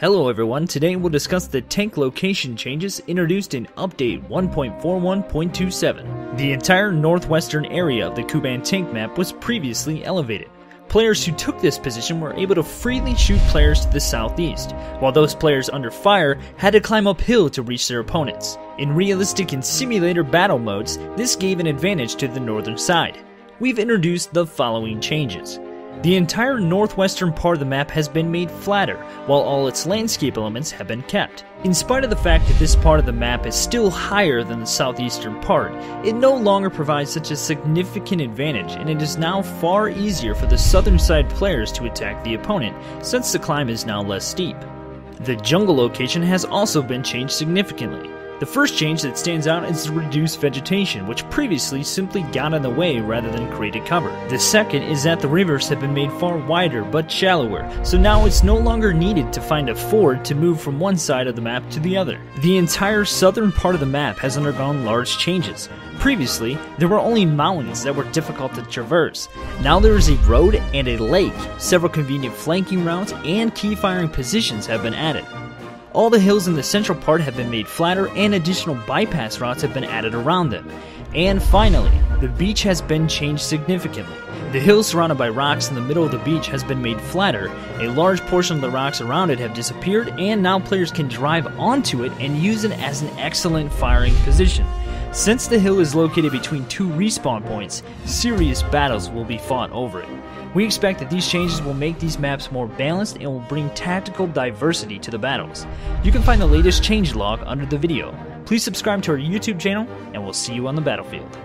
Hello everyone, today we'll discuss the tank location changes introduced in Update 1.41.27. The entire northwestern area of the Kuban tank map was previously elevated. Players who took this position were able to freely shoot players to the southeast, while those players under fire had to climb uphill to reach their opponents. In realistic and simulator battle modes, this gave an advantage to the northern side. We've introduced the following changes. The entire northwestern part of the map has been made flatter, while all its landscape elements have been kept. In spite of the fact that this part of the map is still higher than the southeastern part, it no longer provides such a significant advantage and it is now far easier for the southern side players to attack the opponent since the climb is now less steep. The jungle location has also been changed significantly. The first change that stands out is the reduced vegetation, which previously simply got in the way rather than created cover. The second is that the rivers have been made far wider but shallower, so now it's no longer needed to find a ford to move from one side of the map to the other. The entire southern part of the map has undergone large changes. Previously, there were only mountains that were difficult to traverse. Now there is a road and a lake, several convenient flanking routes, and key firing positions have been added. All the hills in the central part have been made flatter and additional bypass routes have been added around them. And finally, the beach has been changed significantly. The hill surrounded by rocks in the middle of the beach has been made flatter, a large portion of the rocks around it have disappeared, and now players can drive onto it and use it as an excellent firing position. Since the hill is located between two respawn points, serious battles will be fought over it. We expect that these changes will make these maps more balanced and will bring tactical diversity to the battles. You can find the latest change log under the video. Please subscribe to our YouTube channel, and we'll see you on the battlefield.